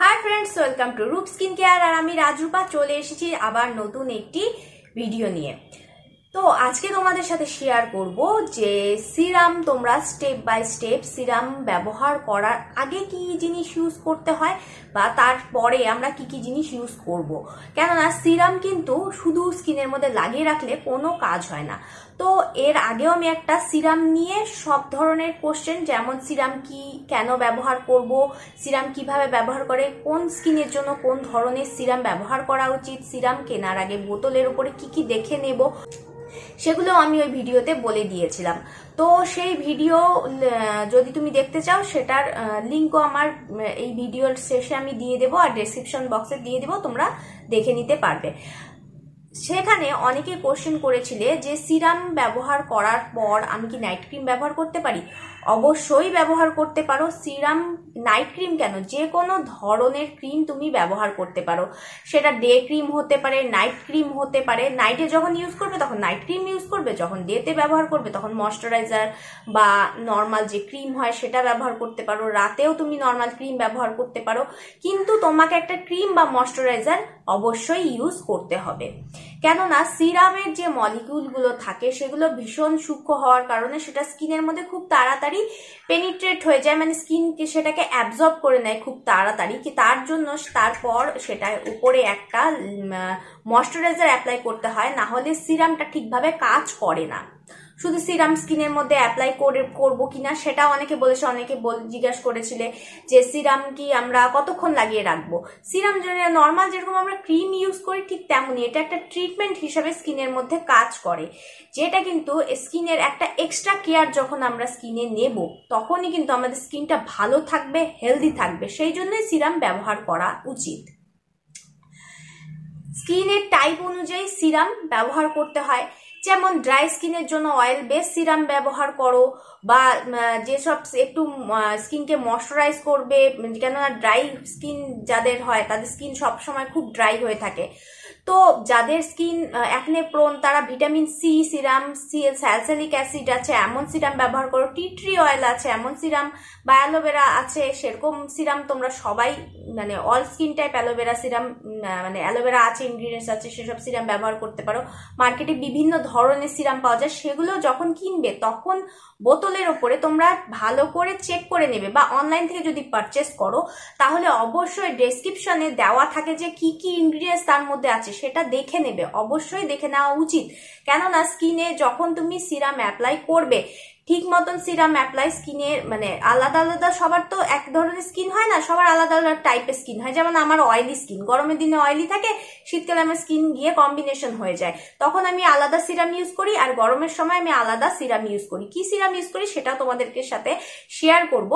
Hi friends welcome to Roop skin care আর আমি রাজরূপা চলে এসেছি আবার নতুন একটি ভিডিও নিয়ে। তো আজকে তোমাদের সাথে শেয়ার করব যে সিরাম তোমরা স্টেপ বাই স্টেপ সিরাম ব্যবহার করার আগে কি জিনিস ইউজ করতে হয় বা তারপরে আমরা কি কি জিনিস ইউজ করব। কেননা সিরাম কিন্তু শুধু স্কিনের মধ্যে লাগিয়ে রাখলে কোনো কাজ হয় না। তো এর আগেও আমি একটা সিরাম নিয়ে সব ধরনের কোশ্চেন যেমন সিরাম কি কেন ব্যবহার করব সিরাম কীভাবে ব্যবহার করে, কোন স্কিনের জন্য কোন ধরনের সিরাম ব্যবহার করা উচিত সিরাম কেনার আগে বোতলের উপরে কি কি দেখে নেব সেগুলো আমি ওই ভিডিওতে বলে দিয়েছিলাম। তো সেই ভিডিও যদি তুমি দেখতে চাও, সেটার লিঙ্কও আমার এই ভিডিওর শেষে আমি দিয়ে দেবো আর ডেসক্রিপশন বক্সে দিয়ে দেবো, তোমরা দেখে নিতে পারবে। সেখানে অনেকে কোশ্চেন করেছিলে যে সিরাম ব্যবহার করার পর আমি কি নাইট ক্রিম ব্যবহার করতে পারি? অবশ্যই ব্যবহার করতে পারো। সিরাম নাইট ক্রিম কেন? যে কোনো ধরনের ক্রিম তুমি ব্যবহার করতে পারো। সেটা ডে ক্রিম হতে পারে নাইট ক্রিম হতে পারে। নাইটে যখন ইউজ করবে, তখন নাইট ক্রিম ইউজ করবে। যখন ডেতে ব্যবহার করবে, তখন ময়শ্চারাইজার বা নর্মাল যে ক্রিম হয়, সেটা ব্যবহার করতে পারো। রাতেও তুমি নর্মাল ক্রিম ব্যবহার করতে পারো। কিন্তু তোমাকে একটা ক্রিম বা ময়শ্চারাইজার অবশ্যই ইউজ করতে হবে। কেননা সিরামের যে মলিকিউলগুলো থাকে, সেগুলো ভীষণ সূক্ষ্ম হওয়ার কারণে সেটা স্কিনের মধ্যে খুব তাড়াতাড়ি পেনিট্রেট হয়ে যায় মানে স্কিনকে সেটাকে অ্যাবজর্ব করে নেয় খুব তাড়াতাড়ি। কি তার জন্য তারপর সেটার উপরে একটা ময়শ্চারাইজার অ্যাপ্লাই করতে হয়, না হলে সিরামটা ঠিকভাবে কাজ করে না। শুধু সিরাম স্কিনের মধ্যে অ্যাপ্লাই করে, করব কিনা সেটা অনেকে বলেছে, অনেকে জিজ্ঞাসা করেছিলে যে সিরাম কি আমরা কতক্ষণ লাগিয়ে রাখব? সিরাম নর্মাল যেরকম আমরা ক্রিম ইউজ করি ঠিক তেমনই, এটা একটা ট্রিটমেন্ট হিসাবে স্কিনের মধ্যে কাজ করে। যেটা কিন্তু স্কিনের একটা এক্সট্রা কেয়ার যখন আমরা স্কিনে নেব, তখনই কিন্তু আমাদের স্কিনটা ভালো থাকবে হেলদি থাকবে। সেই জন্যই সিরাম ব্যবহার করা উচিত। স্কিনের টাইপ অনুযায়ী সিরাম ব্যবহার করতে হয়। যেমন ড্রাই স্কিনের জন্য অয়েল বেস সিরাম ব্যবহার করো বা যেসব একটু স্কিনকে ময়শ্চারাইজ করবে, কেননা ড্রাই স্কিন যাদের হয়, তাদের স্কিন সবসময় খুব ড্রাই হয়ে থাকে। তো যাদের স্কিন অ্যাকনে প্রোন তারা vitamin C serum C salicylic acid আছে, এমন সিরাম ব্যবহার করো টি ট্রি অয়েল আছে, এমন সিরাম বা অ্যালোভেরা আছে, সেরকম সিরাম তোমরা সবাই মানে all skin type aloe vera serum মানে অ্যালোভেরা আছে ইনগ্রিডিয়েন্টস আছে, সেসব সিরাম ব্যবহার করতে পারো। মার্কেটে বিভিন্ন ধরনের সিরাম পাওয়া যায়, সেগুলো যখন কিনবে, তখন বোতলের ওপরে তোমরা ভালো করে চেক করে নেবে বা অনলাইন থেকে যদি পারচেস করো, তাহলে অবশ্যই ডেসক্রিপশনে দেওয়া থাকে যে কি কি ইনগ্রিডিয়েন্টস তার মধ্যে আছে সেটা দেখে নেবে। অবশ্যই দেখে নেওয়া উচিত। কেননা স্কিনে যখন তুমি সিরাম অ্যাপ্লাই করবে ঠিক মতন সিরাম অ্যাপ্লাই স্কিনের মানে আলাদা আলাদা সবার তো এক ধরনের স্কিন হয় না, সবার আলাদা আলাদা টাইপের স্কিন হয়। যেমন আমার অয়েলি স্কিন গরমের দিনে অয়েলি থাকে, শীতকালে আমার স্কিন গিয়ে কম্বিনেশন হয়ে যায়। তখন আমি আলাদা সিরাম ইউজ করি আর গরমের সময় আমি আলাদা সিরাম ইউজ করি। কি সিরাম ইউজ করি সেটা তোমাদেরকে সাথে শেয়ার করব।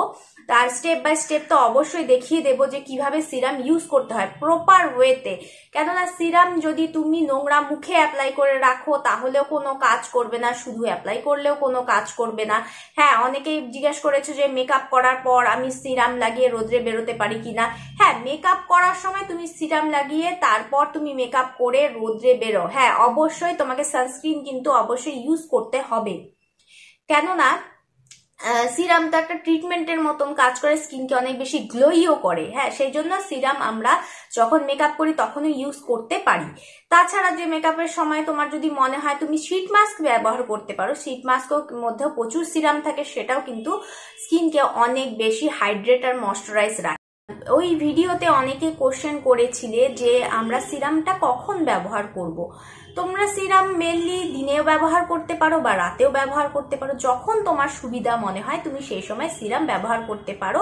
তার স্টেপ বাই স্টেপ তো অবশ্যই দেখিয়ে দেব যে কীভাবে সিরাম ইউজ করতে হয় প্রপার ওয়েতে কেননা সিরাম যদি তুমি নোংরা মুখে অ্যাপ্লাই করে রাখো, তাহলেও কোনো কাজ করবে না। শুধু অ্যাপ্লাই করলেও কোনো কাজ করবে না। হ্যাঁ অনেকেই জিজ্ঞেস করেছে যে মেকআপ করার পর আমি সিরাম লাগিয়ে রোদ্রে বেরোতে পারি কিনা হ্যাঁ মেকআপ করার সময় তুমি সিরাম লাগিয়ে তারপর তুমি মেকআপ করে রোদ্রে বেরো। হ্যাঁ অবশ্যই তোমাকে সানস্ক্রিন কিন্তু অবশ্যই ইউজ করতে হবে। কেননা সিরাম তো একটা ট্রিটমেন্টের মতন কাজ করে স্কিনকে অনেক বেশি গ্লোইও করে। হ্যাঁ সেই জন্য সিরাম আমরা যখন মেকআপ করি তখনই ইউজ করতে পারি। তাছাড়া যে মেকআপের সময় তোমার যদি মনে হয় তুমি শীট মাস্ক ব্যবহার করতে পারো শীট মাস্কের মধ্যেও প্রচুর সিরাম থাকে, সেটাও কিন্তু স্কিনকে অনেক বেশি হাইড্রেট আর ময়শ্চারাইজ রাখে। ওই ভিডিওতে অনেকে কোশ্চেন করেছিলে যে আমরা সিরামটা কখন ব্যবহার করব। তোমরা সিরাম মেনলি দিনেও ব্যবহার করতে পারো বা রাতেও ব্যবহার করতে পারো। যখন তোমার সুবিধা মনে হয়, তুমি সেই সময় সিরাম ব্যবহার করতে পারো।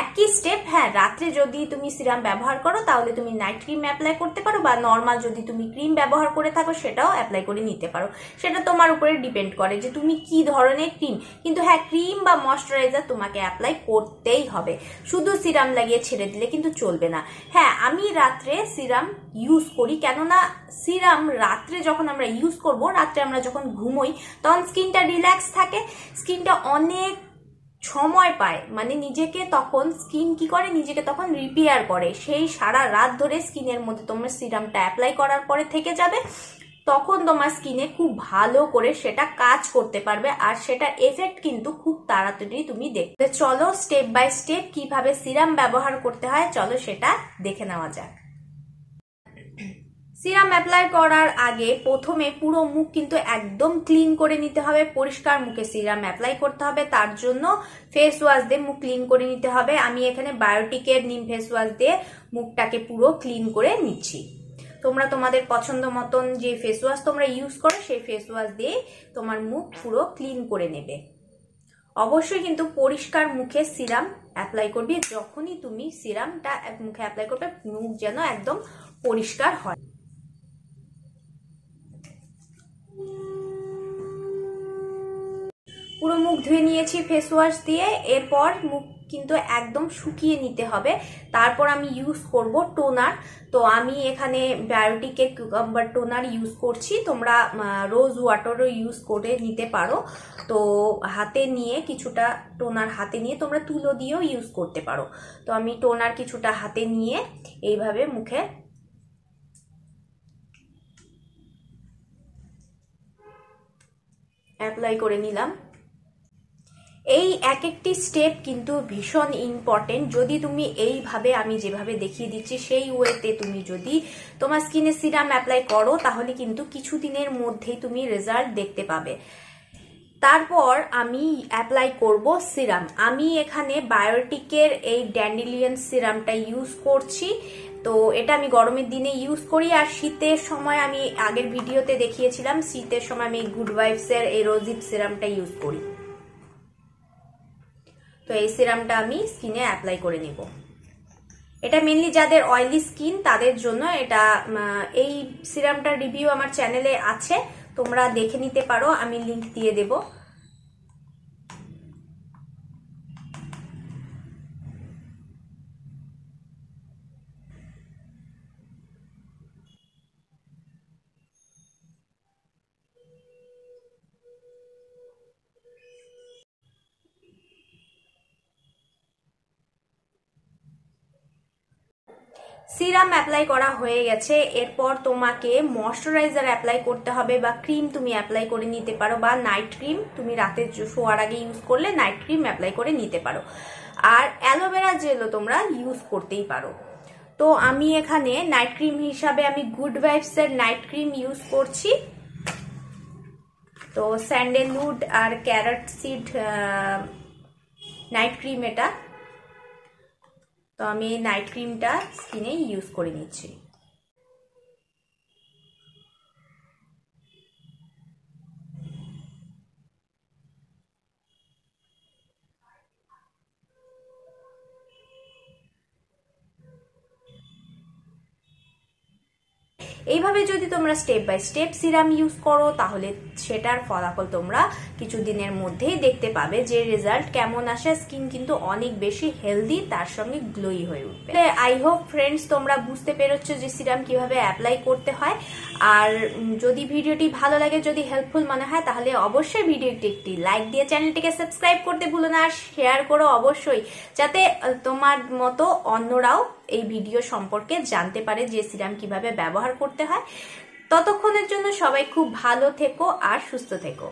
একই স্টেপ হ্যাঁ রাত্রে যদি তুমি সিরাম ব্যবহার করো, তাহলে তুমি নাইট ক্রিম অ্যাপ্লাই করতে পারো বা নর্মাল যদি তুমি ক্রিম ব্যবহার করে থাকো, সেটাও অ্যাপ্লাই করে নিতে পারো। সেটা তোমার উপরে ডিপেন্ড করে যে তুমি কি ধরনের ক্রিম কিন্তু হ্যাঁ ক্রিম বা ময়শ্চারাইজার তোমাকে অ্যাপ্লাই করতেই হবে। শুধু সিরাম লাগিয়ে ছেড়ে দিলে কিন্তু চলবে না। হ্যাঁ আমি রাত্রে সিরাম ইউজ করি। কেননা সিরাম রাত্রে যখন আমরা ইউজ করব, রাত্রে আমরা যখন ঘুমোই, তখন স্কিনটা রিল্যাক্স থাকে। স্কিনটা অনেক সময় পায়। মানে নিজেকে তখন স্কিন কি করে? নিজেকে তখন রিপেয়ার করে। সেই সারা রাত ধরে স্কিনের মধ্যে তোমার সিরামটা অ্যাপ্লাই করার পরে থেকে যাবে, তখন তোমার স্কিনে খুব ভালো করে সেটা কাজ করতে পারবে। আর সেটা এফেক্ট কিন্তু খুব তাড়াতাড়ি তুমি দেখতে চলো স্টেপ বাই স্টেপ কীভাবে সিরাম ব্যবহার করতে হয়, চলো সেটা দেখে নেওয়া যাক। সিরাম অ্যাপ্লাই করার আগে প্রথমে পুরো মুখ কিন্তু একদম ক্লিন করে নিতে হবে, পরিষ্কার মুখে সিরাম অ্যাপ্লাই করতে হবে, তার জন্য ফেস ওয়াশ দিয়ে মুখ ক্লিন করে নিতে হবে। আমি এখানে বায়োটিকের নিম ফেস ওয়াশ দিয়ে মুখটাকে পুরো ক্লিন করে নিচ্ছি। তোমরা তোমাদের পছন্দ মতন যে ফেস ওয়াশ তোমরা ইউজ করো, সেই ফেস ওয়াশ দিয়ে তোমার মুখ পুরো ক্লিন করে নেবে। অবশ্যই কিন্তু পরিষ্কার মুখে সিরাম অ্যাপ্লাই করবে, যখনই তুমি সিরামটা মুখে অ্যাপ্লাই করবে, মুখ যেন একদম পরিষ্কার হয়। পুরো মুখ ধুয়ে নিয়েছি ফেস ওয়াশ দিয়ে। এরপর মুখ কিন্তু একদম শুকিয়ে নিতে হবে। তারপর আমি ইউজ করব টোনার তো আমি এখানে বায়োটিকের কিউকাম্বার টোনার ইউজ করছি। তোমরা রোজ ওয়াটারও ইউজ করে নিতে পারো। তো হাতে নিয়ে কিছুটা টোনার হাতে নিয়ে তোমরা তুলো দিয়েও ইউজ করতে পারো। তো আমি টোনার কিছুটা হাতে নিয়ে এইভাবে মুখে অ্যাপ্লাই করে নিলাম। এই এক একটি স্টেপ কিন্তু ভীষণ ইম্পর্টেন্ট যদি তুমি এইভাবে আমি যেভাবে দেখিয়ে দিচ্ছি, সেই ওয়েতে তুমি যদি তোমার স্কিনে সিরাম অ্যাপ্লাই করো, তাহলে কিন্তু কিছুদিনের মধ্যেই তুমি রেজাল্ট দেখতে পাবে। তারপর আমি অ্যাপ্লাই করব সিরাম আমি এখানে বায়োটিকের এই ড্যান্ডিলিয়ান সিরামটা ইউজ করছি। তো এটা আমি গরমের দিনে ইউজ করি, আর শীতের সময় আমি আগের ভিডিওতে দেখিয়েছিলাম, শীতের সময় আমি গুড ওয়াইফসের এই রোজিপ সিরামটা ইউজ করি। তো এই সিরামটা আমি স্কিনে অ্যাপ্লাই করে নেব। এটা মেনলি যাদের অয়েলি স্কিন তাদের জন্য এটা এই সিরামটার রিভিউ আমার চ্যানেলে আছে, তোমরা দেখে নিতে পারো, আমি লিংক দিয়ে দেবো। সিরাম অ্যাপ্লাই করা হয়ে গেছে। এরপর তোমাকে ময়শ্চারাইজার অ্যাপ্লাই করতে হবে বা ক্রিম তুমি অ্যাপ্লাই করে নিতে পারো বা নাইট ক্রিম তুমি রাতে শোয়ার আগে ইউজ করলে নাইট ক্রিম অ্যাপ্লাই করে নিতে পারো। আর অ্যালোভেরা জেলও তোমরা ইউজ করতেই পারো। তো আমি এখানে নাইট ক্রিম হিসাবে আমি গুড ভাইবসের নাইট ক্রিম ইউজ করছি। তো স্যান্ডেলউড আর ক্যারট সিড নাইট ক্রিম এটা। তো আমি নাইট ক্রিমটা স্কিনে ইউজ করে নিচ্ছি। এইভাবে যদি তোমরা step by step serum use করো, তাহলে সেটার ফলাফল তোমরা কিছুদিনের মধ্যেই দেখতে পাবে যে রেজাল্ট কেমন আসে স্কিন কিন্তু অনেক বেশি হেলদি তার সঙ্গে গ্লোই হয়ে উঠবে। আই হোপ ফ্রেন্ডস তোমরা বুঝতে পেরেছ যে সিরাম কীভাবে অ্যাপ্লাই করতে হয়। আর যদি ভিডিওটি ভালো লাগে, যদি হেল্পফুল মনে হয়, তাহলে অবশ্যই ভিডিওটি একটি লাইক দিয়ে চ্যানেলটিকে সাবস্ক্রাইব করতে ভুলো না, আর শেয়ার করো অবশ্যই, যাতে তোমার মতো অন্যরাও এই ভিডিও সম্পর্কে জানতে পারে যে সিরাম কীভাবে ব্যবহার করতে হয়। ততক্ষণের জন্য সবাই খুব ভালো থেকো আর সুস্থ থেকো।